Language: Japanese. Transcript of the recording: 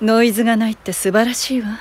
ノイズがないって素晴らしいわ。